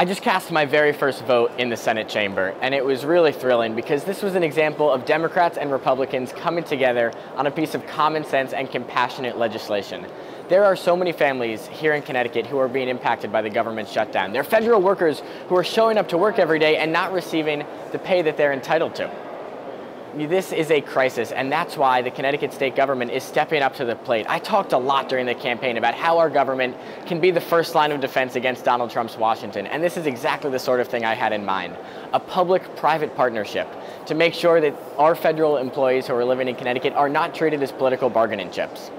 I just cast my very first vote in the Senate chamber, and it was really thrilling because this was an example of Democrats and Republicans coming together on a piece of common sense and compassionate legislation. There are so many families here in Connecticut who are being impacted by the government shutdown. There are federal workers who are showing up to work every day and not receiving the pay that they're entitled to this is a crisis, and that's why the Connecticut state government is stepping up to the plate. I talked a lot during the campaign about how our government can be the first line of defense against Donald Trump's Washington, and this is exactly the sort of thing I had in mind. A public-private partnership to make sure that our federal employees who are living in Connecticut are not treated as political bargaining chips.